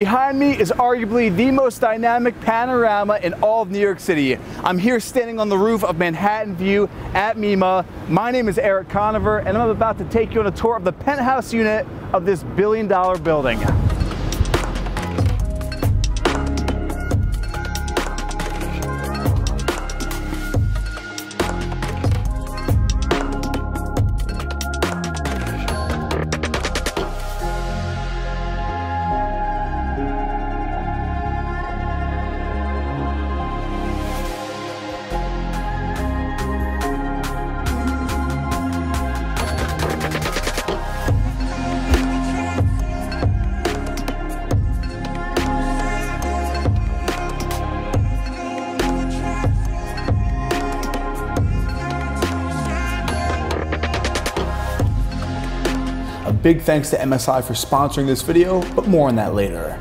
Behind me is arguably the most dynamic panorama in all of New York City. I'm here standing on the roof of Manhattan View at MiMA. My name is Erik Conover and I'm about to take you on a tour of the penthouse unit of this billion dollar building. Big thanks to MSI for sponsoring this video, but more on that later.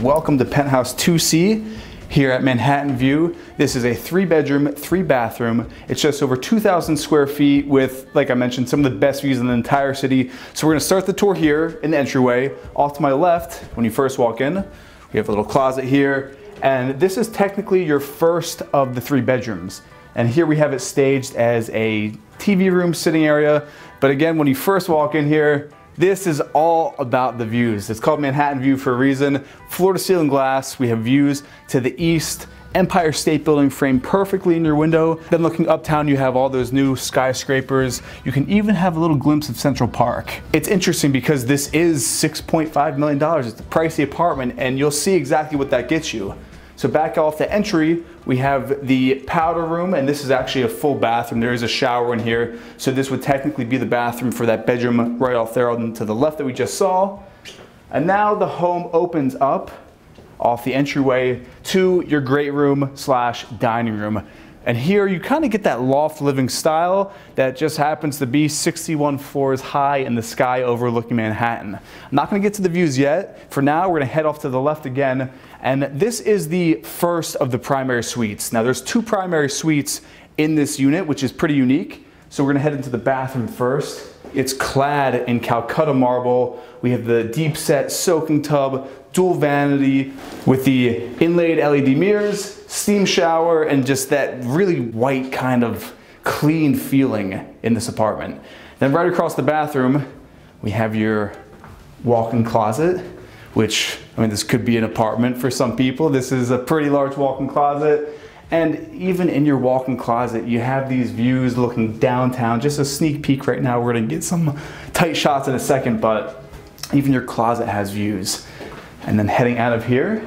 Welcome to Penthouse 2C here at Manhattan View. This is a three bedroom, three bathroom. It's just over 2,000 square feet with, like I mentioned, some of the best views in the entire city. So we're gonna start the tour here in the entryway. Off to my left, when you first walk in, we have a little closet here. And this is technically your first of the three bedrooms. And here we have it staged as a TV room sitting area. But again, when you first walk in here, this is all about the views. It's called Manhattan View for a reason. Floor to ceiling glass, we have views to the east, Empire State Building framed perfectly in your window. Then looking uptown, you have all those new skyscrapers. You can even have a little glimpse of Central Park. It's interesting because this is $6.5 million. It's a pricey apartment and you'll see exactly what that gets you. So back off the entry, we have the powder room, and this is actually a full bathroom. There is a shower in here. So this would technically be the bathroom for that bedroom right off there to the left that we just saw. And now the home opens up off the entryway to your great room slash dining room. And here you kind of get that loft living style that just happens to be 61 floors high in the sky overlooking Manhattan. I'm not going to get to the views yet. For now, we're going to head off to the left again. And this is the first of the primary suites. Now there's two primary suites in this unit, which is pretty unique. So we're to head into the bathroom first. It's clad in Calcutta marble. We have the deep set soaking tub, dual vanity with the inlaid LED mirrors, steam shower, and just that really white kind of clean feeling in this apartment. Then right across the bathroom, we have your walk-in closet, which, I mean, this could be an apartment for some people. This is a pretty large walk-in closet. And even in your walk-in closet, you have these views looking downtown. Just a sneak peek right now. We're gonna get some tight shots in a second, but even your closet has views. And then heading out of here,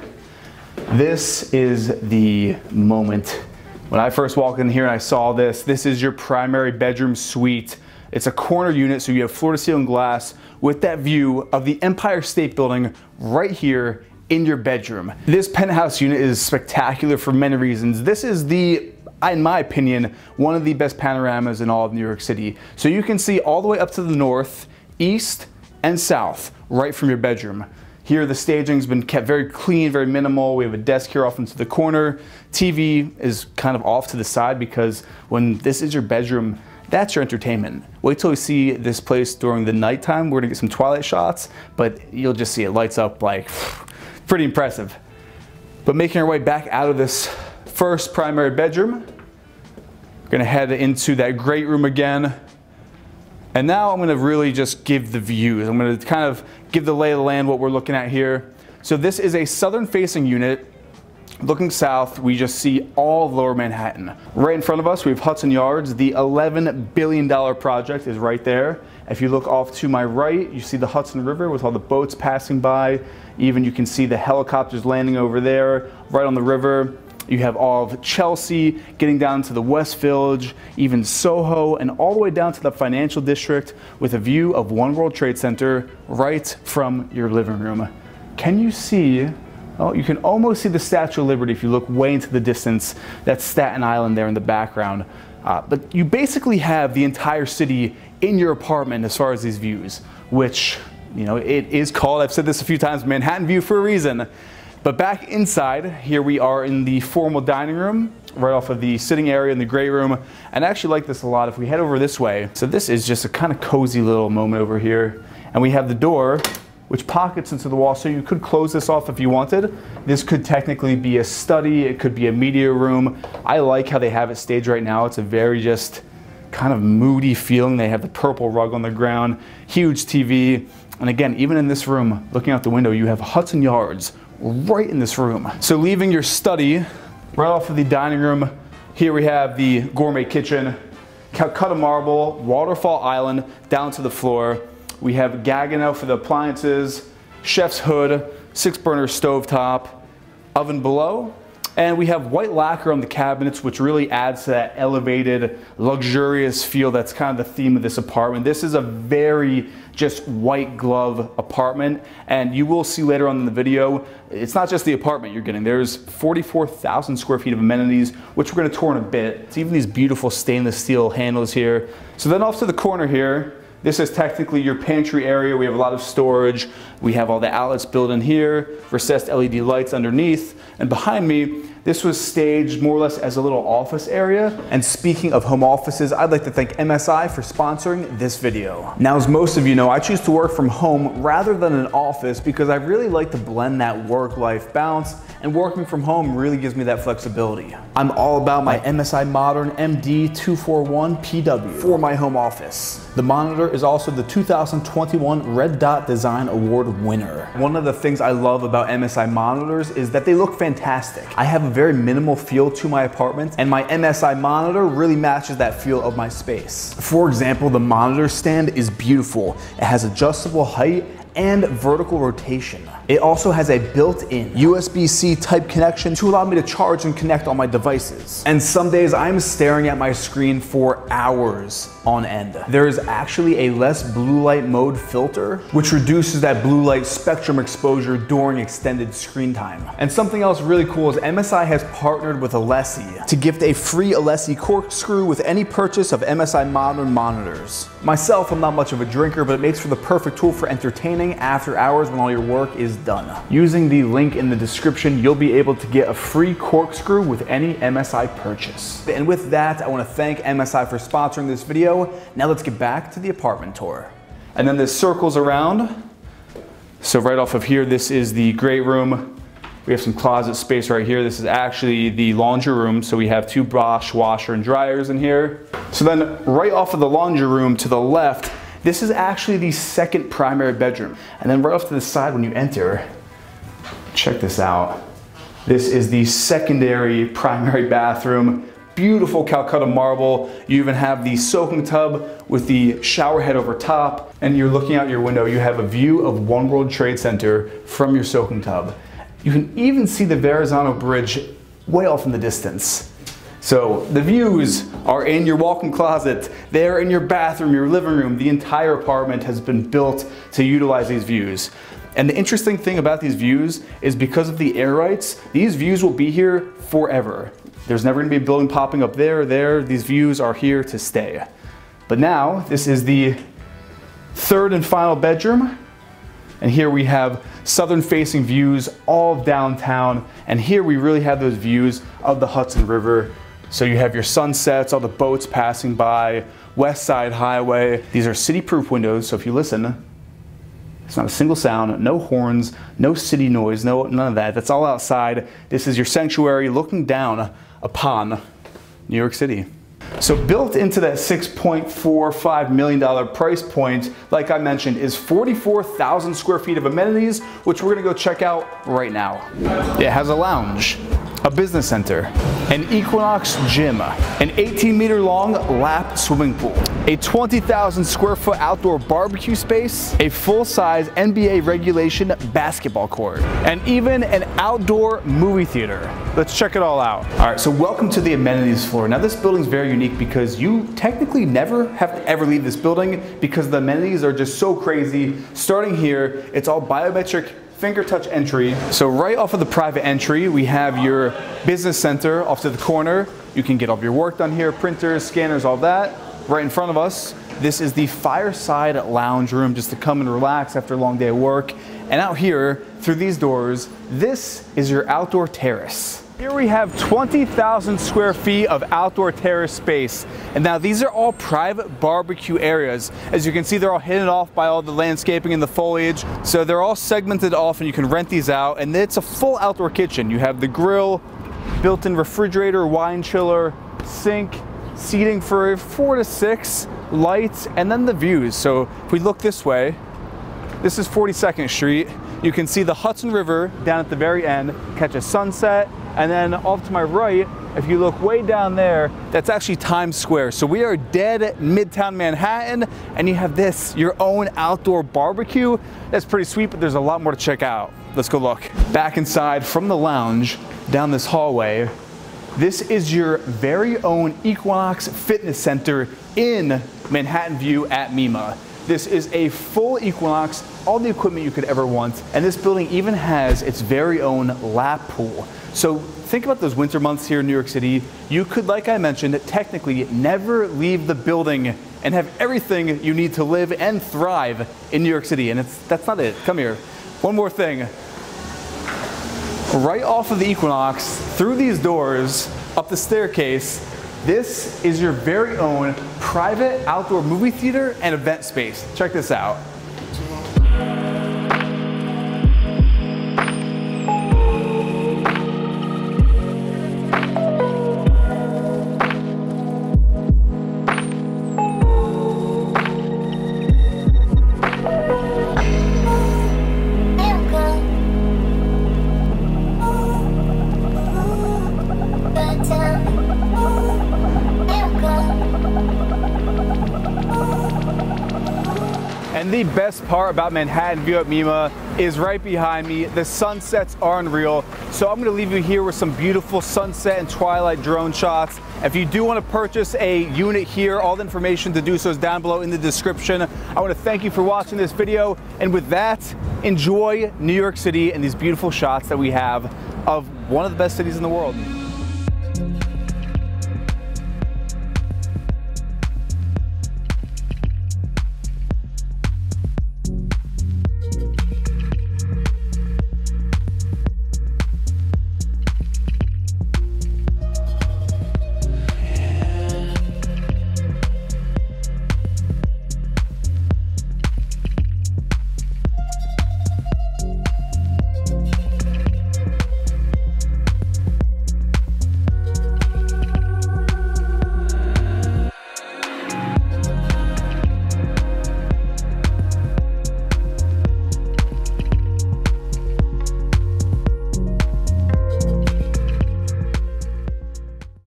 this is the moment. When I first walked in here and I saw this, this is your primary bedroom suite. It's a corner unit, so you have floor to ceiling glass with that view of the Empire State Building right here in your bedroom. This penthouse unit is spectacular for many reasons. This is the in my opinion, one of the best panoramas in all of New York City. So you can see all the way up to the north, east, and south right from your bedroom. Here the staging's been kept very clean, very minimal. We have a desk here off into the corner. TV is kind of off to the side because when this is your bedroom, that's your entertainment. Wait till we see this place during the nighttime. We're gonna get some twilight shots, but you'll just see it lights up like pretty impressive. But making our way back out of this first primary bedroom, we're gonna head into that great room again. And now I'm gonna really just give the views. I'm gonna kind of give the lay of the land what we're looking at here. So this is a southern facing unit. Looking south, we just see all lower Manhattan. Right in front of us, we have Hudson Yards. The $11 billion project is right there. If you look off to my right, you see the Hudson River with all the boats passing by. Even you can see the helicopters landing over there, right on the river. You have all of Chelsea, getting down to the West Village, even Soho, and all the way down to the financial district with a view of One World Trade Center right from your living room. Can you see Oh, you can almost see the Statue of Liberty if you look way into the distance. That's Staten Island there in the background. Uh, but you basically have the entire city in your apartment as far as these views, which, you know, it is called, I've said this a few times, Manhattan View for a reason. But back inside, here we are in the formal dining room, right off of the sitting area in the great room. And I actually like this a lot if we head over this way. So this is just a kind of cozy little moment over here. And we have the door which pockets into the wall, so you could close this off if you wanted. This could technically be a study, it could be a media room. I like how they have it staged right now. It's a very just kind of moody feeling. They have the purple rug on the ground, huge TV. And again, even in this room, looking out the window, you have Hudson Yards right in this room. So leaving your study right off of the dining room, here we have the gourmet kitchen, Calcutta marble, waterfall island down to the floor. We have Gaggenau for the appliances, chef's hood, six burner stove top, oven below, and we have white lacquer on the cabinets, which really adds to that elevated, luxurious feel that's kind of the theme of this apartment. This is a very just white glove apartment. And you will see later on in the video, it's not just the apartment you're getting. There's 44,000 square feet of amenities, which we're gonna tour in a bit. It's even these beautiful stainless steel handles here. So then off to the corner here, this is technically your pantry area. We have a lot of storage. We have all the outlets built in here, recessed LED lights underneath. And behind me, this was staged more or less as a little office area. And speaking of home offices, I'd like to thank MSI for sponsoring this video. Now, as most of you know, I choose to work from home rather than an office because I really like to blend that work-life balance and working from home really gives me that flexibility. I'm all about my MSI Modern MD241PW for my home office. The monitor is also the 2021 Red Dot Design Award winner. One of the things I love about MSI monitors is that they look fantastic. I have a very minimal feel to my apartment and my MSI monitor really matches that feel of my space. For example, the monitor stand is beautiful. It has adjustable height and vertical rotation. It also has a built-in USB-C type connection to allow me to charge and connect all my devices. And some days I'm staring at my screen for hours on end. There is actually a less blue light mode filter, which reduces that blue light spectrum exposure during extended screen time. And something else really cool is MSI has partnered with Alessi to gift a free Alessi corkscrew with any purchase of MSI modern monitors. Myself, I'm not much of a drinker, but it makes for the perfect tool for entertaining after hours when all your work is done. Using the link in the description, you'll be able to get a free corkscrew with any MSI purchase. And with that, I wanna thank MSI for sponsoring this video. Now let's get back to the apartment tour. And then this circles around. So right off of here, this is the great room. We have some closet space right here. This is actually the laundry room. So we have two Bosch washer and dryers in here. So then right off of the laundry room to the left, this is actually the second primary bedroom. And then right off to the side when you enter, check this out. This is the secondary primary bathroom. Beautiful Calcutta marble. You even have the soaking tub with the shower head over top. And you're looking out your window, you have a view of One World Trade Center from your soaking tub. You can even see the Verrazano Bridge way off in the distance. So the views are in your walk-in closet, they're in your bathroom, your living room. The entire apartment has been built to utilize these views. And the interesting thing about these views is because of the air rights, these views will be here forever. There's never gonna be a building popping up there or there. These views are here to stay. But now, this is the third and final bedroom. And here we have southern facing views all downtown. And here we really have those views of the Hudson River so you have your sunsets, all the boats passing by, West Side Highway. These are city-proof windows, so if you listen, it's not a single sound, no horns, no city noise, no none of that. That's all outside. This is your sanctuary looking down upon New York City. So built into that $6.45 million price point, like I mentioned, is 44,000 square feet of amenities, which we're gonna go check out right now. It has a lounge, a business center, an Equinox gym, an 18 meter long lap swimming pool, a 20,000 square foot outdoor barbecue space, a full size NBA regulation basketball court, and even an outdoor movie theater. Let's check it all out. All right, so welcome to the amenities floor. Now this building is very unique because you technically never have to ever leave this building because the amenities are just so crazy. Starting here, it's all biometric finger touch entry. So right off of the private entry, we have your business center off to the corner. You can get all your work done here, printers, scanners, all that. Right in front of us, this is the fireside lounge room just to come and relax after a long day of work. And out here, through these doors, this is your outdoor terrace. Here we have 20,000 square feet of outdoor terrace space. And now these are all private barbecue areas. As you can see, they're all hidden off by all the landscaping and the foliage. So they're all segmented off and you can rent these out. And it's a full outdoor kitchen. You have the grill, built-in refrigerator, wine chiller, sink, seating for four to six, lights, and then the views. So if we look this way, this is 42nd Street. You can see the Hudson River down at the very end, catch a sunset, and then off to my right, if you look way down there, that's actually Times Square. So we are dead Midtown Manhattan, and you have this, your own outdoor barbecue. That's pretty sweet, but there's a lot more to check out. Let's go look. Back inside from the lounge, down this hallway, this is your very own Equinox Fitness Center in Manhattan View at MiMA. This is a full Equinox, all the equipment you could ever want, and this building even has its very own lap pool. So think about those winter months here in New York City. You could, like I mentioned, technically never leave the building and have everything you need to live and thrive in New York City. And it's, that's not it. Come here. One more thing. Right off of the Equinox, through these doors, up the staircase, this is your very own private outdoor movie theater and event space. Check this out. And the best part about Manhattan View at Mima is right behind me. The sunsets are unreal. So I'm gonna leave you here with some beautiful sunset and twilight drone shots. If you do wanna purchase a unit here, all the information to do so is down below in the description. I wanna thank you for watching this video. And with that, enjoy New York City and these beautiful shots that we have of one of the best cities in the world.